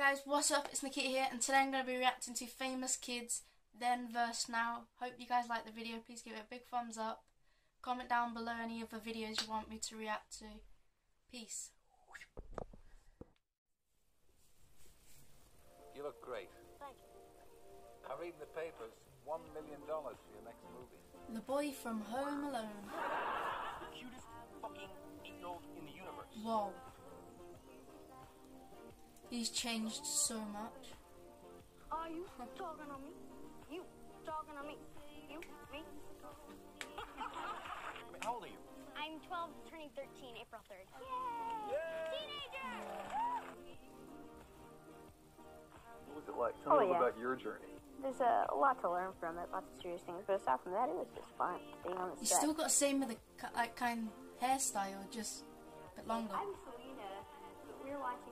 guys, what's up? It's Nikita here, and today I'm going to be reacting to Famous Kids Then vs Now. Hope you guys like the video. Please give it a big thumbs up. Comment down below any other videos you want me to react to. Peace. You look great. Thank you. I read in the papers one million dollars for your next movie. The boy from Home Alone. The cutest fucking eight-year-old in the universe. Whoa. He's changed so much. Are you talking on me? You talking on me? You? Me? Wait, how old are you? I'm 12, turning 13, April 3rd. Yay! Teenager! What was it like? Tell Oh, me yeah. about your journey. There's a lot to learn from it, lots of serious things. But aside from that, it was just fun being on the You set. still got the same with the ki- like kind hairstyle, just a bit longer. I'm Selena. We were watching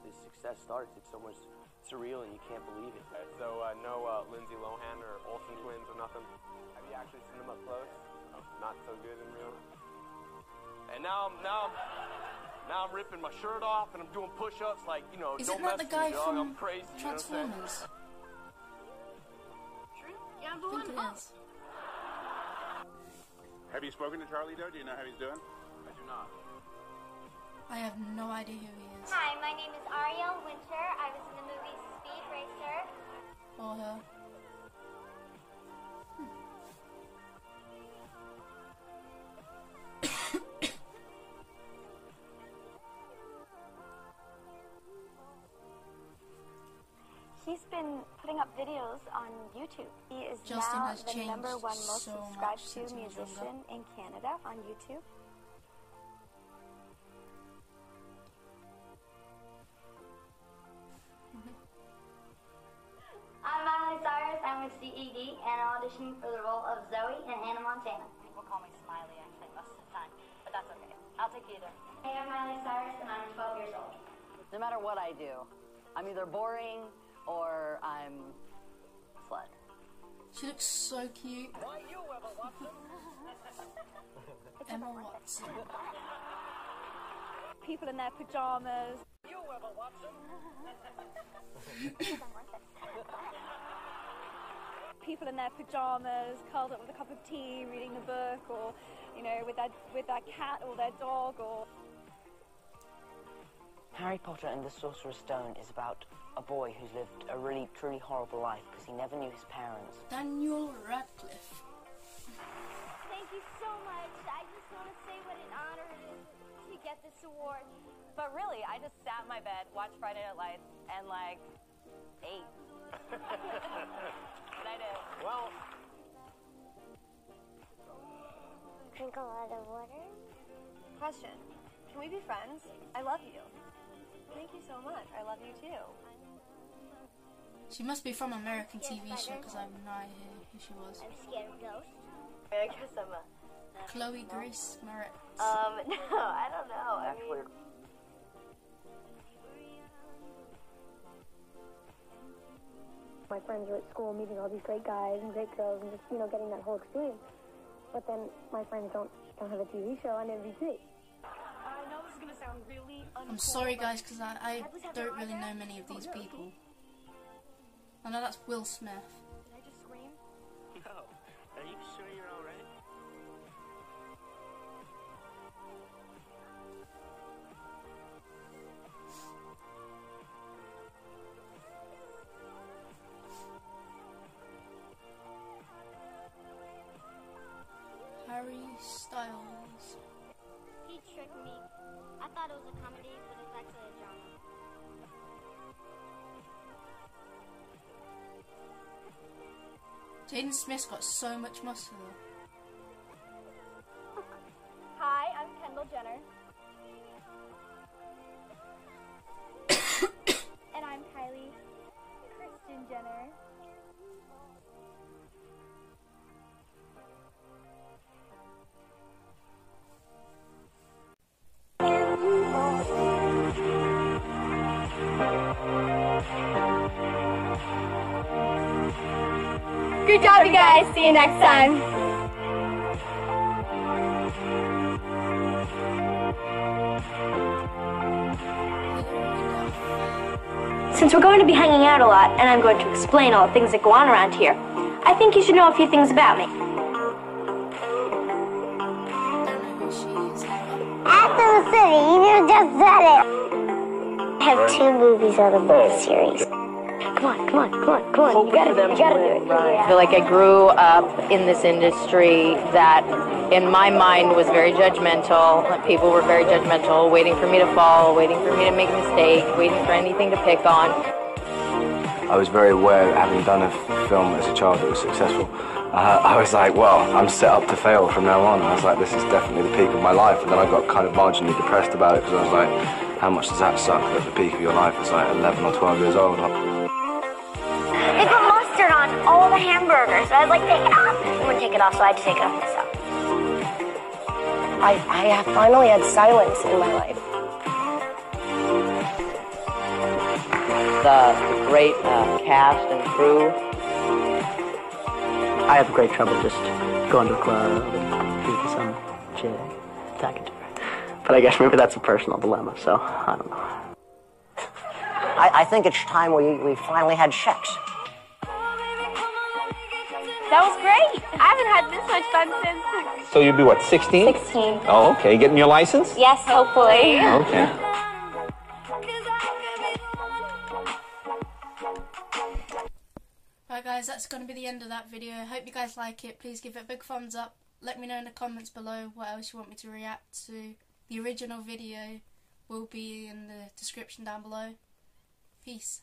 the success starts, it's almost surreal and you can't believe it. so uh, no uh, Lindsay Lohan or Olsen twins or nothing. Have you actually seen them up close? Oh, not so good in real. And now I'm now I'm, now I'm ripping my shirt off and I'm doing push-ups like you know. Is don't it not mess the with guy me, from I'm crazy. You know what Transformers? Yeah, I'm I think it is. Have you spoken to Charlie Doe? Do you know how he's doing? I do not. I have no idea who he is. Hi, my name is He's been putting up videos on YouTube. He is Justin now the number one most so subscribed to since he was musician in Canada on YouTube. I'm Miley Cyrus. I'm with CED and I'm auditioning for the role of Zoe in Hannah Montana. People call me Smiley actually most of the time, but that's okay. I'll take either. Hey, I'm Miley Cyrus and I'm 12 years old. No matter what I do, I'm either boring or I'm a slut. She looks so cute. Why you ever Watson? Emma Watson. People in their pajamas. You ever Watson? People in their pajamas, curled up with a cup of tea, reading a book, or you know, with their with their cat or their dog, or Harry Potter and the Sorcerer's Stone is about a boy who's lived a really, truly horrible life because he never knew his parents. Daniel Radcliffe. Thank you so much. I just want to say what an honor it is to get this award. But really, I just sat in my bed, watched Friday Night Lights, and like ate. and I did. Well, Drink a lot of water. Question: Can we be friends? I love you. Thank you so much. I love you too. She must be from American TV show because I have no idea who she was. I'm scared of ghosts. I guess I'm a. Chloe Grace Moretz. Um, no, I don't know. I mean, my friends are at school meeting all these great guys and great girls and just you know getting that whole experience. But then my friends don't don't have a TV show on NBC. I know this is gonna sound really I'm sorry, guys, because I, I don't really know many of these people. I know that's Will Smith. Did I just scream? no. Are you sure thought it was a comedy, but it's actually a drama. Jaden Smith's got so much muscle. Good job, you guys. See you next time. Since we're going to be hanging out a lot, and I'm going to explain all the things that go on around here, I think you should know a few things about me. After the city, you just said it. I have two movies out of this oh, series. Come on, come on, come on, come on. You gotta, you gotta do it. I feel like I grew up in this industry that, in my mind, was very judgmental. People were very judgmental, waiting for me to fall, waiting for me to make a mistake, waiting for anything to pick on. I was very aware that having done a film as a child that was successful, uh, I was like, well, I'm set up to fail from now on. I was like, this is definitely the peak of my life. And then I got kind of marginally depressed about it because I was like, how much does that suck at the peak of your life as like 11 or 12 years old? All the hamburgers. I was like, take it off. I wouldn't take it off, so I had to take it off myself. I, I have finally had silence in my life. The great uh, cast and crew. I have great trouble just going to a club and meeting some chick, talking to her. But I guess maybe that's a personal dilemma, so I don't know. I, I think it's time we, we finally had sex. That was great. I haven't had this much fun since. So you'll be what, 16? 16. Oh, okay. Getting your license? Yes, hopefully. Okay. Right guys, that's going to be the end of that video. Hope you guys like it. Please give it a big thumbs up. Let me know in the comments below what else you want me to react to. The original video will be in the description down below. Peace.